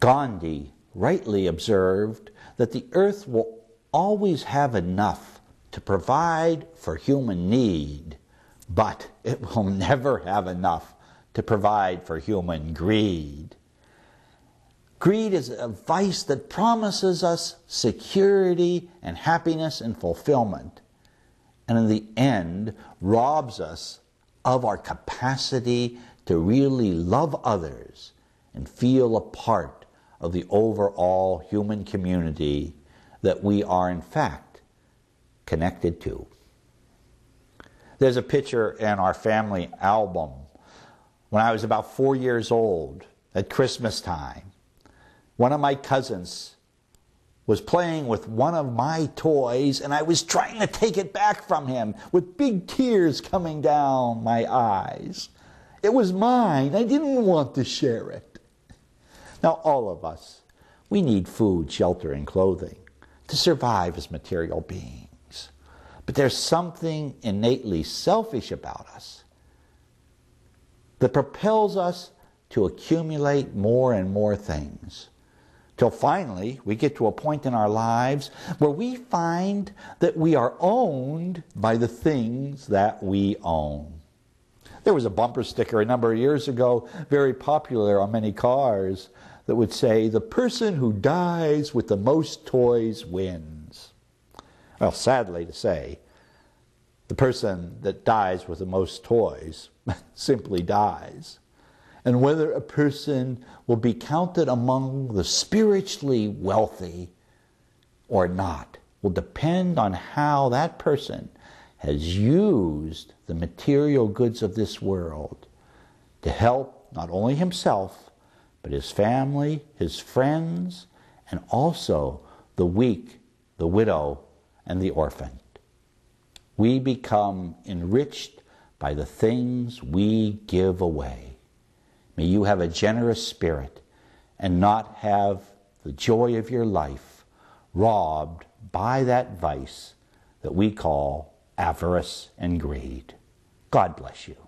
Gandhi rightly observed that the earth will always have enough to provide for human need, but it will never have enough to provide for human greed. Greed is a vice that promises us security and happiness and fulfillment, and in the end robs us of our capacity to really love others and feel a part of the overall human community that we are, in fact, connected to. There's a picture in our family album when I was about four years old at Christmas time one of my cousins was playing with one of my toys and I was trying to take it back from him with big tears coming down my eyes. It was mine. I didn't want to share it. Now, all of us, we need food, shelter, and clothing to survive as material beings. But there's something innately selfish about us that propels us to accumulate more and more things Till finally, we get to a point in our lives where we find that we are owned by the things that we own. There was a bumper sticker a number of years ago, very popular on many cars, that would say, The person who dies with the most toys wins. Well, sadly to say, the person that dies with the most toys simply dies and whether a person will be counted among the spiritually wealthy or not will depend on how that person has used the material goods of this world to help not only himself, but his family, his friends, and also the weak, the widow, and the orphan. We become enriched by the things we give away. May you have a generous spirit and not have the joy of your life robbed by that vice that we call avarice and greed. God bless you.